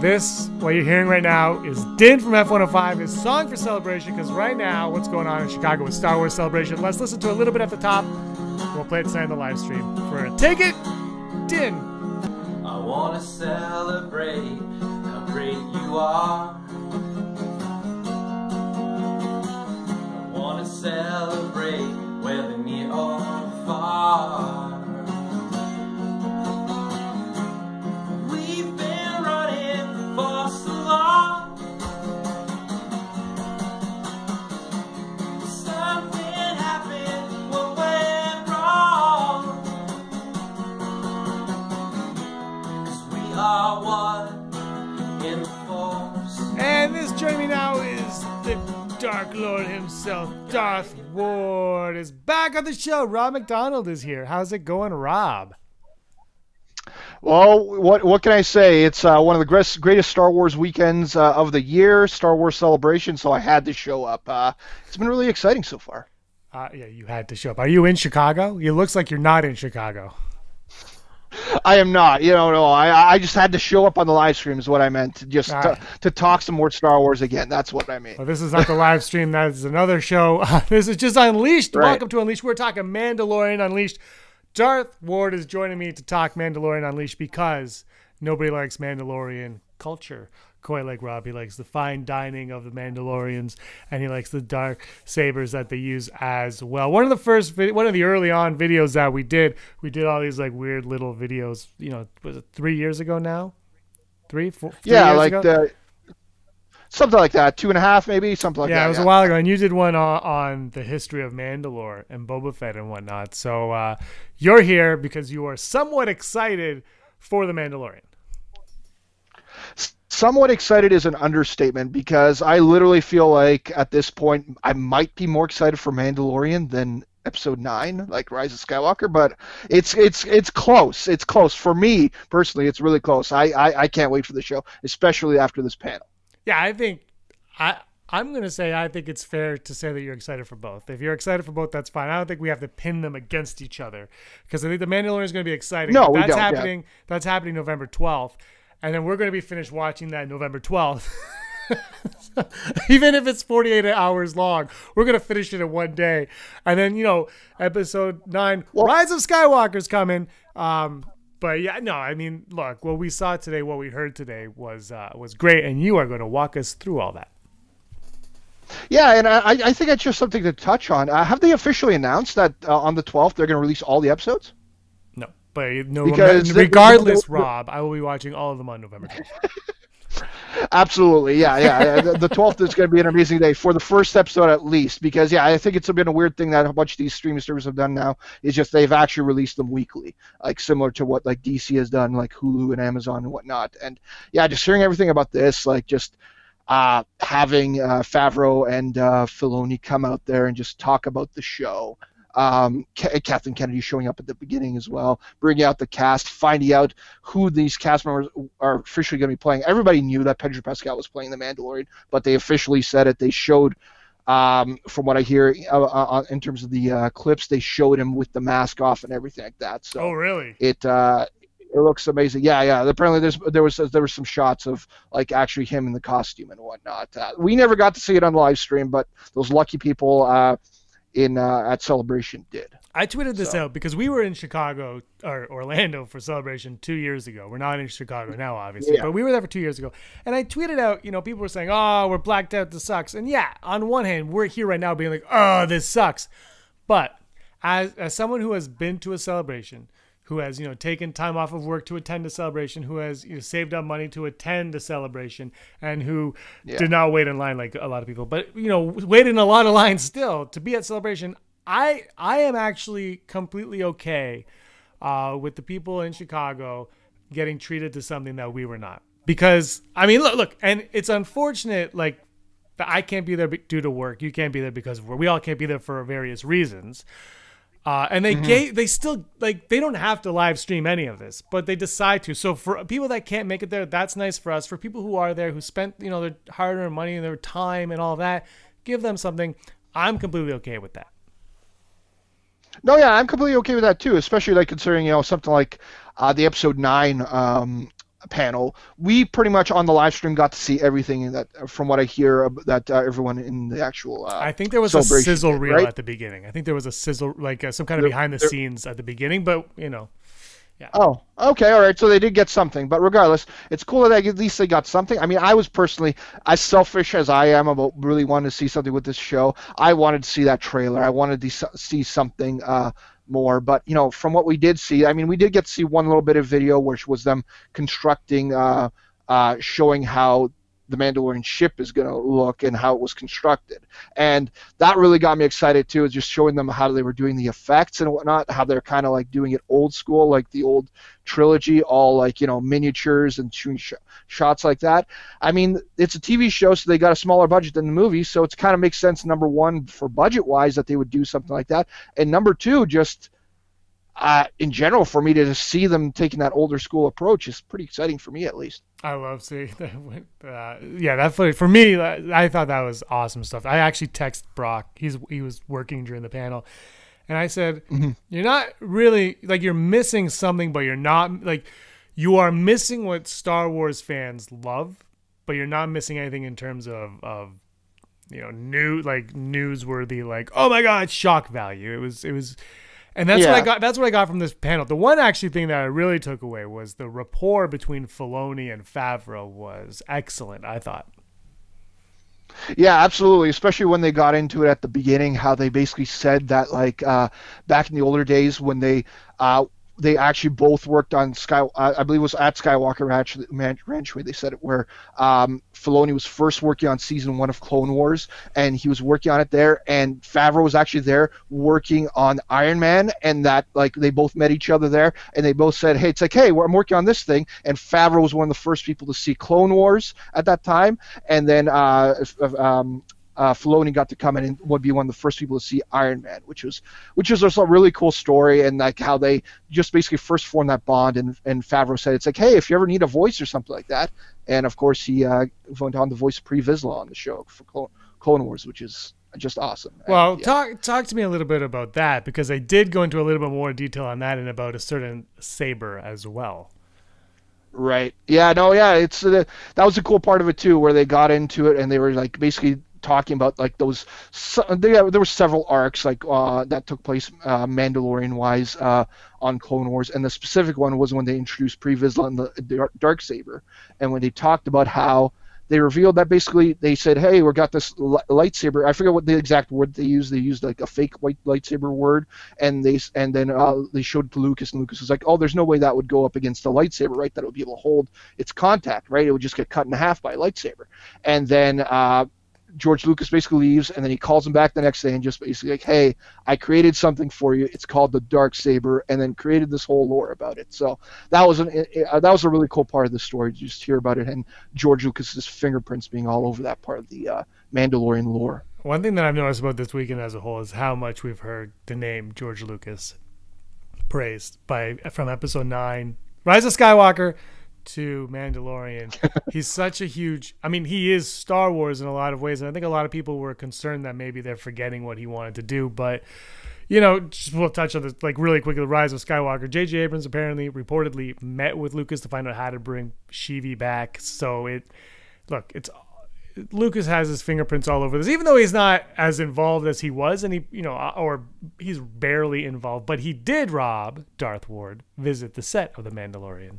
This, what you're hearing right now, is Din from F105, his song for Celebration, because right now, what's going on in Chicago with Star Wars Celebration? Let's listen to a little bit at the top. We'll play it tonight in the live stream. For a Take It, Din. I wanna celebrate how great you are. I wanna celebrate whether near or far. And this joining me now is the Dark Lord himself, Darth Ward, is back on the show. Rob McDonald is here. How's it going, Rob? Well, what what can I say? It's uh, one of the greatest, greatest Star Wars weekends uh, of the year, Star Wars celebration. So I had to show up. Uh, it's been really exciting so far. Uh, yeah, you had to show up. Are you in Chicago? It looks like you're not in Chicago. I am not. You know, no. I I just had to show up on the live stream. Is what I meant. Just All to, right. to talk some more Star Wars again. That's what I mean. Well, this is not the live stream. That is another show. this is just Unleashed. Right. Welcome to Unleashed. We're talking Mandalorian Unleashed. Darth Ward is joining me to talk Mandalorian Unleashed because nobody likes Mandalorian culture quite like Rob. He likes the fine dining of the Mandalorians, and he likes the dark sabers that they use as well. One of the first, one of the early on videos that we did, we did all these like weird little videos. You know, was it three years ago now? Three, four, three yeah, years like ago? the something like that. Two and a half, maybe something like yeah, that. Yeah, it was a while ago, and you did one on, on the history of Mandalore and Boba Fett and whatnot. So uh, you're here because you are somewhat excited for the Mandalorian. Somewhat excited is an understatement because I literally feel like at this point I might be more excited for Mandalorian than episode 9 like Rise of Skywalker but it's it's it's close it's close for me personally it's really close I I, I can't wait for the show especially after this panel Yeah, I think I I'm gonna say I think it's fair to say that you're excited for both. If you're excited for both, that's fine. I don't think we have to pin them against each other because I think the Mandalorian is gonna be exciting. No, we that's don't, yeah. happening. That's happening November 12th, and then we're gonna be finished watching that November 12th. Even if it's 48 hours long, we're gonna finish it in one day, and then you know, episode nine, Rise of Skywalker's coming. Um, but yeah, no, I mean, look, what we saw today, what we heard today was uh, was great, and you are going to walk us through all that. yeah and I I think it's just something to touch on uh, have they officially announced that uh, on the 12th they're going to release all the episodes but no, Because regardless, Rob, I will be watching all of them on November 12th. Absolutely, yeah, yeah. the the twelfth is going to be an amazing day for the first episode at least, because yeah, I think it's been a weird thing that a bunch of these streaming services have done now is just they've actually released them weekly, like similar to what like DC has done, like Hulu and Amazon and whatnot. And yeah, just hearing everything about this, like just uh, having uh, Favreau and uh, Filoni come out there and just talk about the show. Um, Ka- Kathleen Kennedy showing up at the beginning as well, bringing out the cast, finding out who these cast members are officially going to be playing. Everybody knew that Pedro Pascal was playing the Mandalorian, but they officially said it. They showed, um, from what I hear, uh, uh, in terms of the uh, clips, they showed him with the mask off and everything like that. So Oh, really? it uh, it looks amazing. Yeah, yeah. Apparently, there's there was there were some shots of like actually him in the costume and whatnot. Uh, we never got to see it on the live stream, but those lucky people uh, in uh, at Celebration did. I tweeted this So- out because we were in Chicago or Orlando for celebration two years ago. We're not in Chicago now, obviously, Yeah. but we were there for two years ago. And I tweeted out, you know, people were saying, "Oh, we're blacked out. This sucks." And yeah, on one hand, we're here right now being like, "Oh, this sucks," but as as someone who has been to a celebration, who has you know taken time off of work to attend a celebration, who has you know, saved up money to attend a celebration, and who Yeah. did not wait in line like a lot of people, but you know waited in a lot of lines still to be at celebration. I I am actually completely okay uh, with the people in Chicago getting treated to something that we were not. Because I mean, look, look, and it's unfortunate, like that I can't be there due to work. You can't be there because of work. We all can't be there for various reasons. Uh, and they gave, they still like they don't have to live stream any of this, but they decide to. So for people that can't make it there, that's nice for us. For people who are there, who spent you know their hard-earned money and their time and all that, give them something. I'm completely okay with that. No, yeah, I'm completely okay with that too, especially like considering you know something like uh, the episode nine um, panel, we pretty much on the live stream got to see everything that, from what I hear, that uh, everyone in the actual. Uh, I think there was a sizzle did, reel right? at the beginning. I think there was a sizzle, like uh, some kind of There- behind the there- scenes at the beginning, but you know, Yeah. Oh, okay, all right. So they did get something, but regardless, it's cool that at least they got something. I mean, I was personally, as selfish as I am about really wanting to see something with this show, I wanted to see that trailer. I wanted to see something uh, more. But you know, from what we did see, I mean, we did get to see one little bit of video, which was them constructing, uh, uh, showing how the Mandalorian ship is going to look and how it was constructed. And that really got me excited too, is just showing them how they were doing the effects and whatnot, how they're kind of like doing it old school, like the old trilogy, all like, you know, miniatures and sh- shots like that. I mean, it's a TV show, so they got a smaller budget than the movie, so it kind of makes sense, number one, for budget wise, that they would do something like that. And number two, just. Uh, in general, for me to see them taking that older school approach is pretty exciting for me, at least. I love seeing that. Uh, yeah, that footage for me, uh, I thought that was awesome stuff. I actually texted Brock. He's he was working during the panel, and I said, "You're not really like you're missing something, but you're not like you are missing what Star Wars fans love, but you're not missing anything in terms of of you know new like newsworthy like oh my god shock value. It was it was." And that's what I got. That's what I got from this panel. The one actually thing that I really took away was the rapport between Filoni and Favreau was excellent. I thought. Yeah, absolutely. Especially when they got into it at the beginning, how they basically said that like uh, back in the older days when they uh, they actually both worked on Sky. I believe it was at Skywalker Ranch, Ranch where they said it, where um, Filoni was first working on season one of Clone Wars, and he was working on it there, and Favreau was actually there working on Iron Man, and that like they both met each other there, and they both said, "Hey, it's like, hey, I'm working on this thing," and Favreau was one of the first people to see Clone Wars at that time, and then uh, um, uh, Filoni got to come in and would be one of the first people to see Iron Man, which was which was also a really cool story and like how they just basically first formed that bond and and Favreau said it's like hey if you ever need a voice or something like that and of course he uh, went on to voice Pre Vizsla on the show for Clone, Clone Wars which is just awesome. And, Well, yeah. talk talk to me a little bit about that because I did go into a little bit more detail on that and about a certain saber as well. Right. Yeah. No. Yeah. It's uh, that was a cool part of it too, where they got into it and they were like basically talking about like those. There were several arcs like uh, that took place uh, Mandalorian wise uh, on Clone Wars, and the specific one was when they introduced Pre Vizsla and the dark saber, and when they talked about how. They revealed that basically they said, "Hey, we got this lightsaber." I forget what the exact word they used. They used like a fake white lightsaber word, and they and then uh, they showed to Lucas, and Lucas was like, "Oh, there's no way that would go up against a lightsaber, right? That would be able to hold its contact, right? It would just get cut in half by a lightsaber." And then uh, George Lucas basically leaves, and then he calls him back the next day and just basically like, "Hey, I created something for you. It's called the dark saber," and then created this whole lore about it. So that was an uh, that was a really cool part of the story to just hear about it, and George Lucas's fingerprints being all over that part of the uh, Mandalorian lore. One thing that I've noticed about this weekend as a whole is how much we've heard the name George Lucas praised by from episode nine, Rise of Skywalker, to Mandalorian. He's such a huge. I mean, he is Star Wars in a lot of ways, and I think a lot of people were concerned that maybe they're forgetting what he wanted to do. But you know, just we'll touch on this like really quickly. The Rise of Skywalker. J.J. Abrams apparently reportedly met with Lucas to find out how to bring Sheevy back. So it, look, it's Lucas has his fingerprints all over this, even though he's not as involved as he was, and he, you know, uh, or he's barely involved. But he did rob Darth Ward visit the set of The Mandalorian.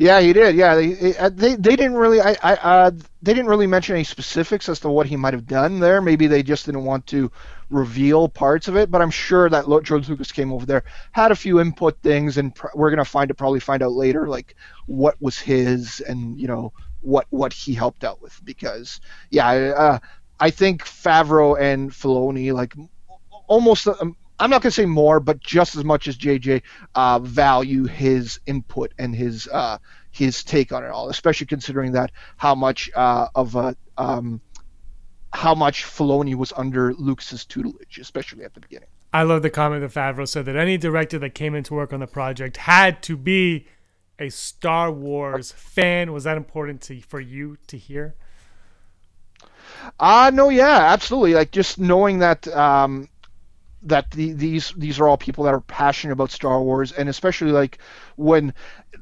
Yeah, he did. Yeah, they uh, they, they didn't really I, I uh, they didn't really mention any specifics as to what he might have done there. Maybe they just didn't want to reveal parts of it. But I'm sure that George Lucas came over there, had a few input things, and pr- we're gonna find to probably find out later like what was his and you know what what he helped out with because yeah, uh, I think Favreau and Filoni like almost. Um, I'm not going to say more, but just as much as JJ uh, value his input and his uh, his take on it all, especially considering that how much uh, of a um, how much Filoni was under Lucas's tutelage, especially at the beginning. I love the comment that Favreau said that any director that came in to work on the project had to be a Star Wars fan. Was that important to for you to hear? Uh no, yeah, absolutely. Like just knowing that um, that the, these these are all people that are passionate about Star Wars, and especially like when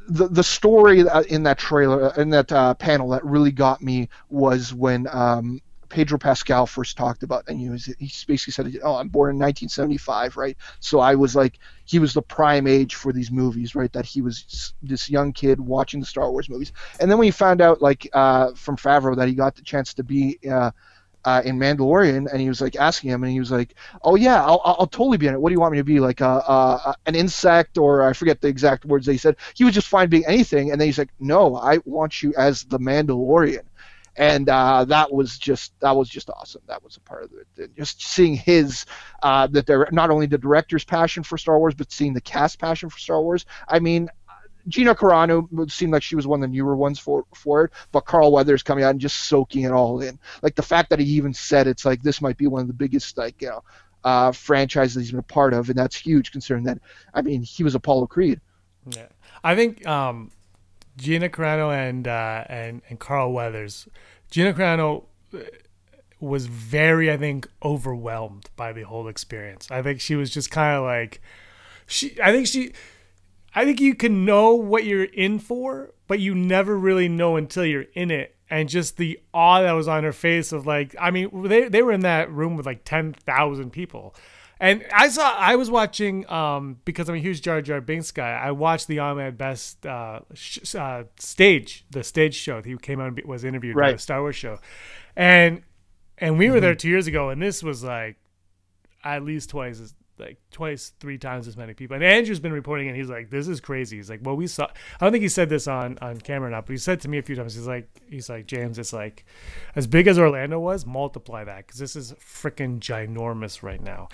the the story in that trailer in that uh, panel that really got me was when um, Pedro Pascal first talked about, and he was he basically said, "Oh, I'm born in 1975, right? So I was like, he was the prime age for these movies, right? That he was this young kid watching the Star Wars movies, and then when he found out, like uh, from Favreau, that he got the chance to be uh, uh, in Mandalorian, and he was like asking him, and he was like, "Oh yeah, I'll, I'll totally be in it. What do you want me to be? Like a, a, an insect, or I forget the exact words he said. He was just fine being anything, and then he's like, "No, I want you as the Mandalorian." And uh, that was just that was just awesome. That was a part of it. Just seeing his uh, that they're not only the director's passion for Star Wars, but seeing the cast passion for Star Wars. I mean, Gina Carano seemed like she was one of the newer ones for for it, but Carl Weathers coming out and just soaking it all in. Like the fact that he even said it's like this might be one of the biggest like you know uh, franchises he's been a part of, and that's huge considering that I mean he was Apollo Creed. Yeah, I think um, Gina Carano and uh, and and Carl Weathers. Gina Carano uh, was very, I think, overwhelmed by the whole experience. I think she was just kind of like she. I think she I think you can know what you're in for, but you never really know until you're in it. And just the awe that was on her face of like, I mean, they, they were in that room with like 10,000 people. And I saw, I was watching, um, because I'm a huge Jar Jar Binks guy, I watched the Ahmed Best uh, sh- uh, stage, the stage show. He came out and was interviewed right. by the Star Wars show. And, and we were mm-hmm. there two years ago, and this was like at least twice as like twice, three times as many people. And Andrew's been reporting it. He's like, "This is crazy." He's like, "Well, we saw." I don't think he said this on on camera or not, but he said to me a few times. He's like, "He's like James. It's like as big as Orlando was, multiply that because this is freaking ginormous right now."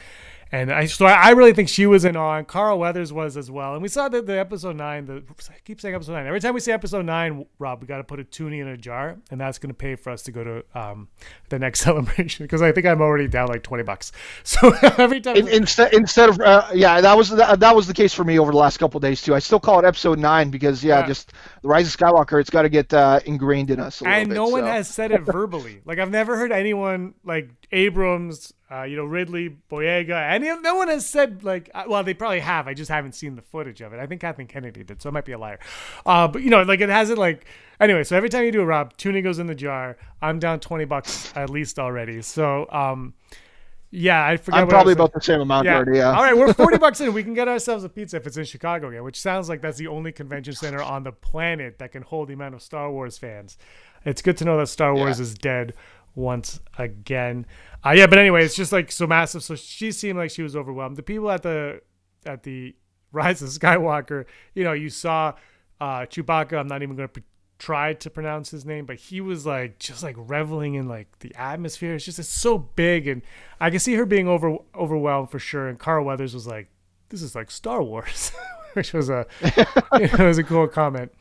And I so I really think she was in awe, and Carl Weathers was as well. And we saw that the episode nine. The I keep saying episode nine. Every time we say episode nine, Rob, we got to put a toonie in a jar, and that's going to pay for us to go to um, the next celebration because I think I'm already down like twenty bucks. So every time instead instead of uh, yeah, that was that, that was the case for me over the last couple days too. I still call it episode nine because yeah, yeah. just the Rise of Skywalker. It's got to get uh, ingrained in us. and bit, no so. one has said it verbally. like I've never heard anyone like Abrams uh, you know, Ridley, Boyega, and no one has said like, uh, well, they probably have. I just haven't seen the footage of it. I think Kathleen Kennedy did, so I might be a liar. Uh, but you know, like it hasn't like anyway. So every time you do a Rob, tuning goes in the jar. I'm down twenty bucks at least already. So um, yeah, I forgot. I'm probably about the same amount yeah. already. Yeah. All right, we're forty bucks in. We can get ourselves a pizza if it's in Chicago again, which sounds like that's the only convention center on the planet that can hold the amount of Star Wars fans. It's good to know that Star Wars yeah. is dead once again. Uh, yeah, but anyway, it's just like so massive. So she seemed like she was overwhelmed. The people at the at the Rise of Skywalker, you know, you saw uh, Chewbacca. I'm not even going to try to pronounce his name, but he was like just like reveling in like the atmosphere. It's just it's so big, and I can see her being over overwhelmed for sure. And Carl Weathers was like, "This is like Star Wars," which was a it was a cool comment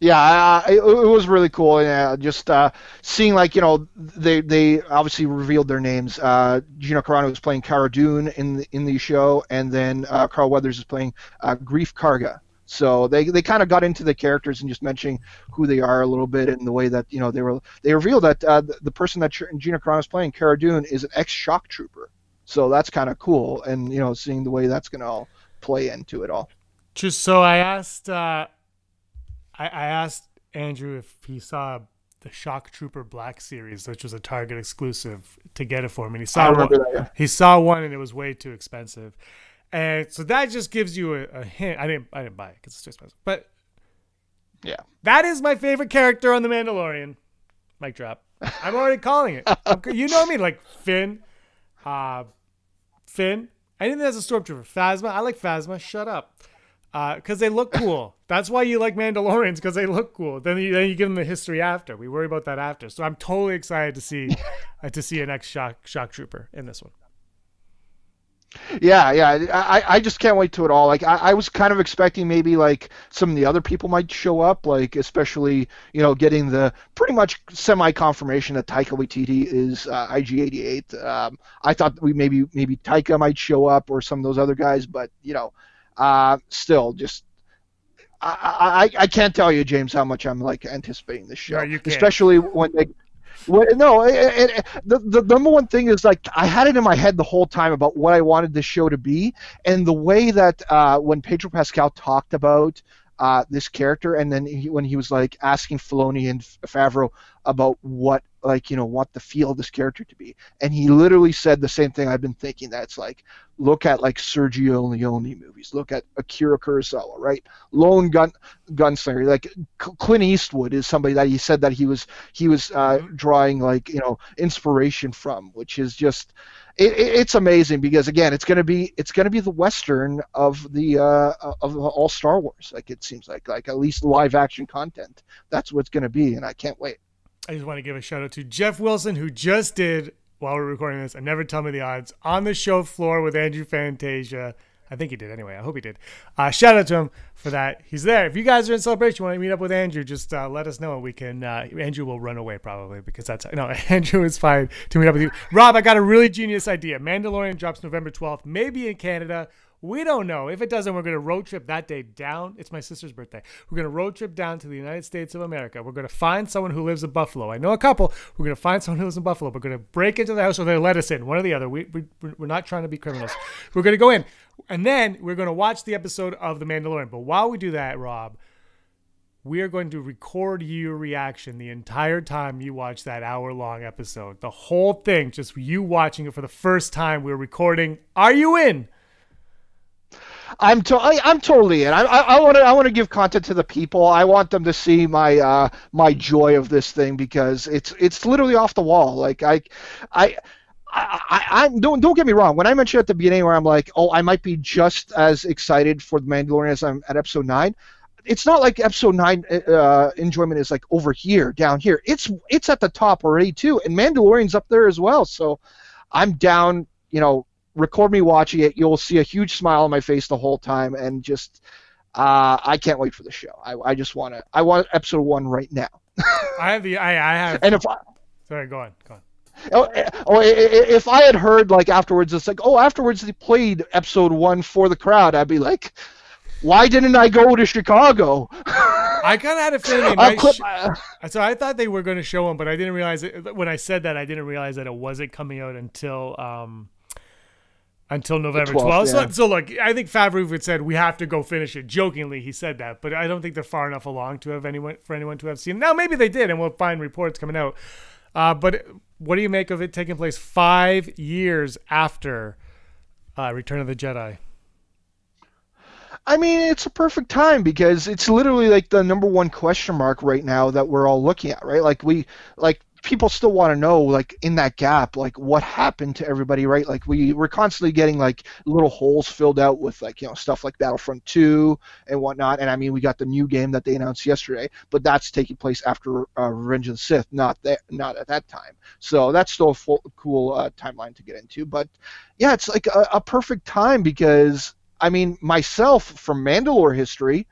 yeah, it, it, was really cool. And uh, just uh, seeing like you know they they obviously revealed their names. Uh, Gina Carano was playing Cara Dune in the, in the show, and then uh, Carl Weathers is playing uh, Greef Karga. So they, they kind of got into the characters and just mentioning who they are a little bit and the way that you know they were they revealed that uh, the, the, person that Gina Carano is playing, Cara Dune, is an ex shock trooper. So that's kind of cool, and you know seeing the way that's gonna all play into it all. Just so I asked I, I asked Andrew if he saw the Shock Trooper Black series, which was a Target exclusive, to get it for me. And he saw one. That, yeah. He saw one, and it was way too expensive. And so that just gives you a, a hint. I didn't. I didn't buy it because it's too expensive. But yeah, that is my favorite character on the Mandalorian. Mic drop. I'm already calling it. you know me, like Finn, uh, Finn. Anything that's a stormtrooper. Phasma. I like Phasma. Shut up because uh, they look cool. That's why you like Mandalorians because they look cool. Then you, then you give them the history after. We worry about that after. So I'm totally excited to see uh, to see an ex shock shock trooper in this one. Yeah, yeah. I, I just can't wait to it all. Like I, I was kind of expecting maybe like some of the other people might show up, like especially you know getting the pretty much semi confirmation that Taika Waititi is uh, IG88. Um, I thought we maybe maybe Taika might show up or some of those other guys, but you know uh, still, just I, I I can't tell you, James, how much I'm like anticipating this show, no, especially when they Well, no, it, it, it- the, the number one thing is like I had it in my head the whole time about what I wanted this show to be, and the way that uh, when Pedro Pascal talked about uh, this character, and then he, when he was like asking Filoni and Favreau about what like you know what the feel of this character to be, and he literally said the same thing I've been thinking. That's like look at like Sergio Leone movies, look at Akira Kurosawa, right? Lone gun gunslinger, like Clint Eastwood is somebody that he said that he was he was uh, drawing like you know inspiration from, which is just it, it, it's amazing because again it's gonna be it's gonna be the western of the uh, of all Star Wars. Like it seems like like at least live action content. That's what it's gonna be, and I can't wait. I just want to give a shout out to Jeff Wilson, who just did, while we're recording this, and never tell me the odds, on the show floor with Andrew Fantasia. I think he did anyway. I hope he did. Uh, shout out to him for that. He's there. If you guys are in celebration, you want to meet up with Andrew, just uh, let us know. and We can. Uh, Andrew will run away probably because that's no. Andrew is fine to meet up with you. Rob, I got a really genius idea. Mandalorian drops November twelfth, maybe in Canada. We don't know. If it doesn't, we're going to road trip that day down. It's my sister's birthday. We're going to road trip down to the United States of America. We're going to find someone who lives in Buffalo. I know a couple. We're going to find someone who lives in Buffalo. We're going to break into the house or they let us in, one or the other. We, we, we're not trying to be criminals. We're going to go in. And then we're going to watch the episode of The Mandalorian. But while we do that, Rob, we are going to record your reaction the entire time you watch that hour long episode. The whole thing, just you watching it for the first time. We're recording. Are you in? I'm to- I, I'm totally in. I I want to I want to give content to the people. I want them to see my uh my joy of this thing because it's it's literally off the wall. Like I I. I, I, I don't don't get me wrong. When I mentioned at the beginning where I'm like, oh, I might be just as excited for the Mandalorian as I'm at episode nine. It's not like episode nine uh, enjoyment is like over here, down here. It's it's at the top already too, and Mandalorian's up there as well. So I'm down. You know, record me watching it. You'll see a huge smile on my face the whole time, and just uh, I can't wait for the show. I, I just want to. I want episode one right now. I have the. I, I have. And if I, Sorry, go on. Go on. oh, eh, oh, i- i- if I had heard like afterwards, it's like, oh, afterwards they played episode one for the crowd. I'd be like, why didn't I go to Chicago? I kind of had a feeling they clip sh- my- so I thought they were going to show him, but I didn't realize it. When I said that, I didn't realize that it wasn't coming out until um until November 12th, 12th. So, yeah. so look, I think Favreau had said we have to go finish it. Jokingly, he said that, but I don't think they're far enough along to have anyone for anyone to have seen. Now maybe they did, and we'll find reports coming out. Uh, but what do you make of it taking place five years after uh, Return of the Jedi? I mean, it's a perfect time because it's literally like the number one question mark right now that we're all looking at, right? Like we, like people still want to know, like in that gap, like what happened to everybody, right? Like we we're constantly getting like little holes filled out with like you know stuff like Battlefront 2 and whatnot. And I mean, we got the new game that they announced yesterday, but that's taking place after uh, Revenge of the Sith, not there, not at that time. So that's still a full, cool uh, timeline to get into. But yeah, it's like a, a perfect time because I mean, myself from Mandalore history,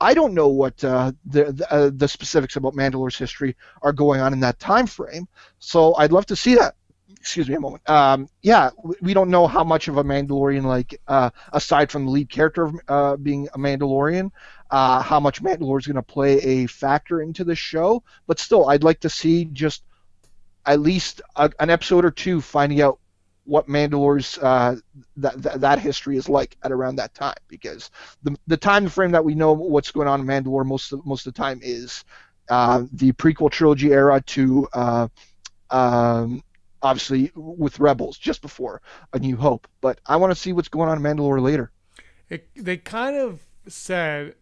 I don't know what uh, the the, uh, the specifics about Mandalore's history are going on in that time frame. So I'd love to see that. Excuse me a moment. Um, yeah, we- don't know how much of a Mandalorian, like uh, aside from the lead character uh, being a Mandalorian, uh, how much Mandalore is going to play a factor into the show. But still, I'd like to see just at least a, an episode or two finding out what Mandalore's uh, that, that that history is like at around that time because the the time frame that we know what's going on in Mandalore most of, most of the time is uh, the prequel trilogy era to uh, um, obviously with Rebels just before A New Hope. But I want to see what's going on in Mandalore later. It, they kind of said,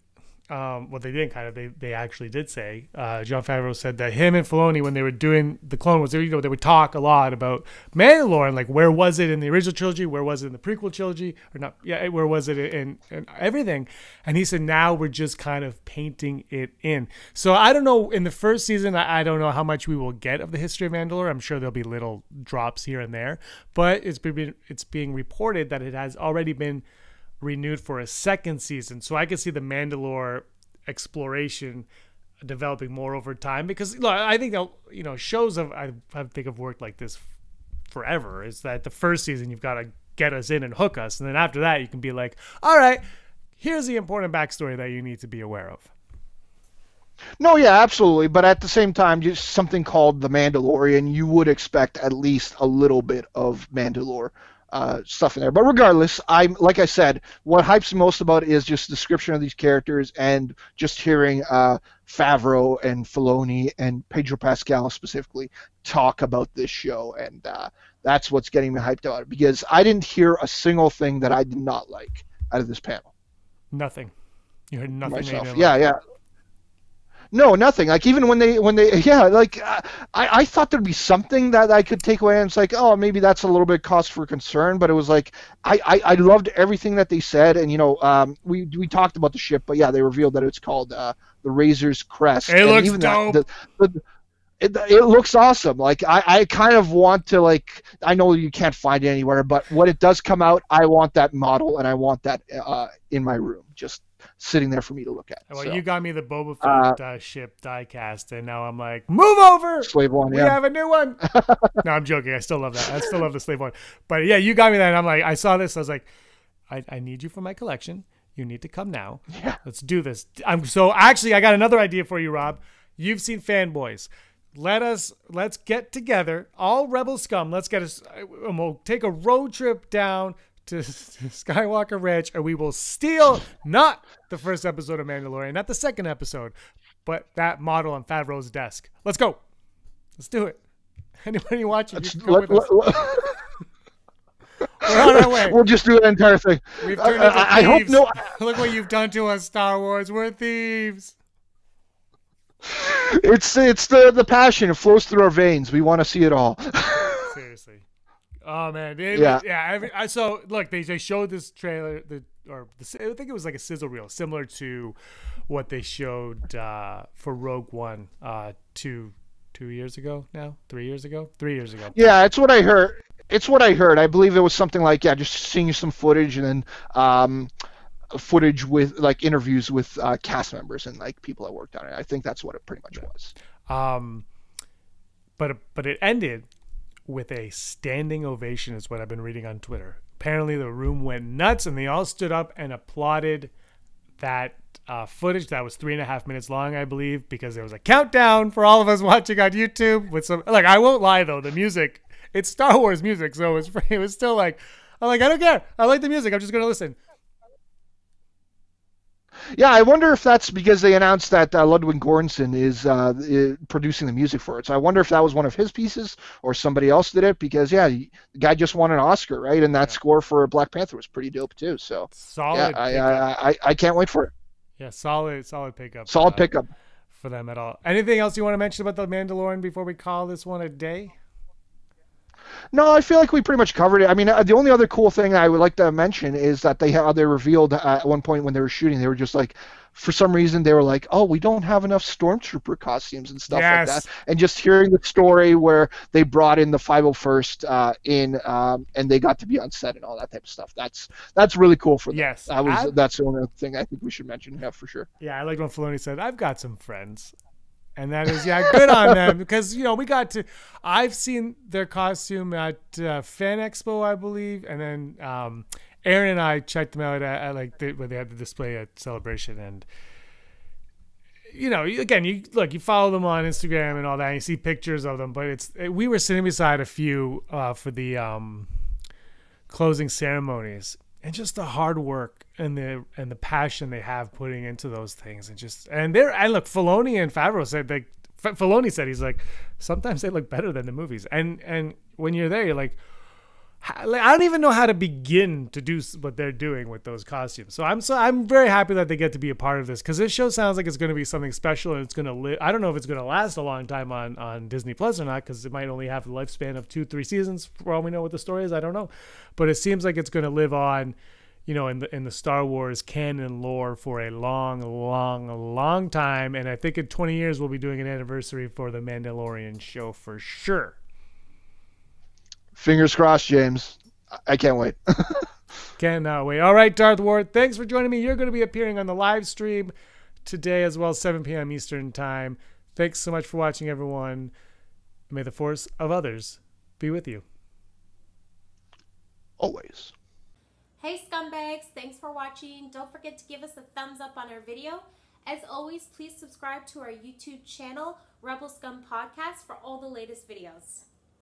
um, well, they didn't kind of. They, they actually did say. Uh, Jon Favreau said that him and Filoni, when they were doing the Clone Wars, they, you know, they would talk a lot about Mandalore and like where was it in the original trilogy, where was it in the prequel trilogy, or not? Yeah, where was it in, in everything? And he said now we're just kind of painting it in. So I don't know. In the first season, I, I don't know how much we will get of the history of Mandalore. I'm sure there'll be little drops here and there, but it's been it's being reported that it has already been renewed for a second season. So I could see the Mandalore exploration developing more over time because look, I think you know shows of I, I think have worked like this forever. Is that the first season you've got to get us in and hook us, and then after that you can be like, all right, here's the important backstory that you need to be aware of. No, yeah, absolutely. But at the same time, just something called The Mandalorian, you would expect at least a little bit of Mandalore uh, stuff in there. But regardless, I'm like I said, what hypes me most about is just description of these characters and just hearing uh, Favreau and Filoni and Pedro Pascal specifically talk about this show, and uh, that's what's getting me hyped about it because I didn't hear a single thing that I did not like out of this panel Nothing. You heard nothing. myself. Yeah, like. yeah. No, nothing. Like even when they when they yeah, like uh, I I thought there'd be something that I could take away and it's like oh maybe that's a little bit cause for concern, but it was like I I, I loved everything that they said and you know um we we talked about the ship, but yeah they revealed that it's called uh, the Razor's Crest. It and looks even that- dope. the- the- it, it looks awesome. Like I, I kind of want to like I know you can't find it anywhere, but when it does come out, I want that model and I want that uh, in my room, just sitting there for me to look at. Well, So, you got me the Boba Uh, Fett uh, ship diecast, and now I'm like, move over. Slave One, We yeah. have a new one. no, I'm joking. I still love that. I still love the slave one. But yeah, you got me that. And I'm like, I saw this. I was like, I, I need you for my collection. You need to come now. Yeah. Let's do this. I'm so actually, I got another idea for you, Rob. You've seen Fanboys. Let us let's get together, all Rebel scum. Let's get us. And we'll take a road trip down to Skywalker Ranch, and we will steal not the first episode of Mandalorian, not the second episode, but that model on Favreau's desk. Let's go. Let's do it. Anybody watching? You can come Let- with us. let- We're on our way. we'll just do the entire thing. We've I, turned into I- I hope no. Look what you've done to us, Star Wars. We're thieves. It's it's the the passion. It flows through our veins. We want to see it all. Oh man, It- Yeah. yeah. Every, I, so look, they, they showed this trailer, the or the, I think it was like a sizzle reel, similar to what they showed uh, for Rogue One uh, two two years ago now, three years ago, three years ago. yeah, it's what I heard. It's what I heard. I believe it was something like yeah, just seeing some footage and then um, footage with like interviews with uh, cast members and like people that worked on it. I think that's what it pretty much was. Um, but but it ended with a standing ovation, is what I've been reading on Twitter. Apparently, the room went nuts, and they all stood up and applauded that uh, footage that was three and a half minutes long, I believe, because there was a countdown for all of us watching on YouTube with some. Like, I won't lie though, the music, it's Star Wars music, so it was it was still like. I'm like, I don't care. I like the music. I'm just gonna listen. Yeah, I wonder if that's because they announced that uh, Ludwig Göransson is uh, producing the music for it. So I wonder if that was one of his pieces or somebody else did it. Because yeah, the guy just won an Oscar, right? And that score for Black Panther was pretty dope too. So yeah, Solid. I. I, I I can't wait for it. yeah, solid, solid pickup. Solid uh, pickup. for them at all. Anything else you want to mention about the Mandalorian before we call this one a day? No, I feel like we pretty much covered it. I mean, uh, the only other cool thing I would like to mention is that they how they revealed uh, at one point when they were shooting, they were just like, for some reason, they were like, "Oh, we don't have enough stormtrooper costumes and stuff Yes. like that." And just hearing the story where they brought in the 501st uh, in, um, and they got to be on set and all that type of stuff. That's that's really cool for them. Yes. that was I- that's the only thing I think we should mention. Yeah, for sure. Yeah, I like when Filoni said, "I've got some friends," and that is yeah, good on them because you know we got to. I've seen their costume at uh, Fan Expo, I believe, and then um, Aaron and I checked them out at, at like the, where they had the display at Celebration, and you know, again, you look, you follow them on Instagram and all that, and you see pictures of them, but it's we were sitting beside a few uh, for the um, closing ceremonies and just the hard work and the and the passion they have putting into those things and just and they're and look Filoni and Favreau said like Filoni said he's like sometimes they look better than the movies. And and when you're there you're like like, I don't even know how to begin to do what they're doing with those costumes. So I'm so I'm very happy that they get to be a part of this because this show sounds like it's going to be something special and it's going to live. I don't know if it's going to last a long time on on Disney Plus or not because it might only have the lifespan of two three seasons for all we know what the story is. I don't know, but it seems like it's going to live on, you know, in the in the Star Wars canon lore for a long, long, long time. And I think in 20 years we'll be doing an anniversary for the Mandalorian show for sure. Fingers crossed, James. I- I can't wait. Cannot wait. All right, Darth Ward, thanks for joining me. You're going to be appearing on the live stream today as well, 7 p.m. Eastern Time. Thanks so much for watching, everyone. May the force of others be with you. Always. Hey scumbags, thanks for watching. Don't forget to give us a thumbs up on our video As always, please subscribe to our YouTube channel, Rebel Scum Podcast, for all the latest videos.